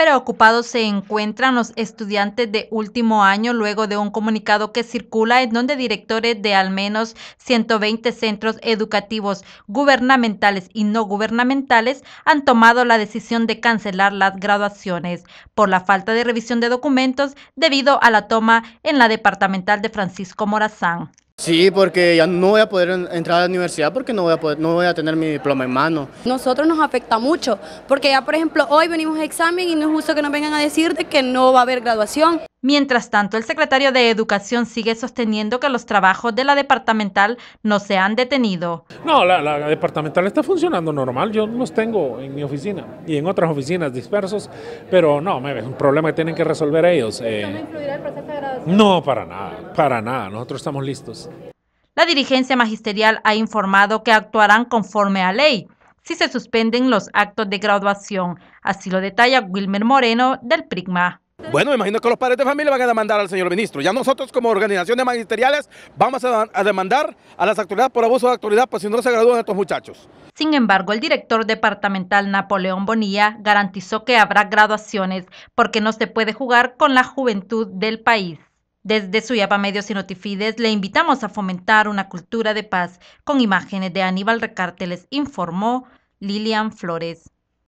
Preocupados se encuentran los estudiantes de último año luego de un comunicado que circula en donde directores de al menos 120 centros educativos gubernamentales y no gubernamentales han tomado la decisión de cancelar las graduaciones por la falta de revisión de documentos debido a la toma en la departamental de Francisco Morazán. Sí, porque ya no voy a poder entrar a la universidad porque no voy a, poder, no voy a tener mi diploma en mano. Nosotros nos afecta mucho, porque ya por ejemplo hoy venimos a examen y no es justo que nos vengan a decir de que no va a haber graduación. Mientras tanto, el secretario de Educación sigue sosteniendo que los trabajos de la departamental no se han detenido. No, la, departamental está funcionando normal. Yo los tengo en mi oficina y en otras oficinas dispersos, pero no, es un problema que tienen que resolver ellos. Eh. ¿No influirá el proceso de graduación? No, para nada, para nada. Nosotros estamos listos. La dirigencia magisterial ha informado que actuarán conforme a ley si se suspenden los actos de graduación. Así lo detalla Wilmer Moreno del PRIGMA. Bueno, me imagino que los padres de familia van a demandar al señor ministro. Ya nosotros como organizaciones magisteriales vamos a, demandar a las autoridades por abuso de autoridad, pues si no se gradúan estos muchachos. Sin embargo, el director departamental Napoleón Bonilla garantizó que habrá graduaciones porque no se puede jugar con la juventud del país. Desde Suyapa Medios y Notifides le invitamos a fomentar una cultura de paz con imágenes de Aníbal Recarte, les informó Lilian Flores.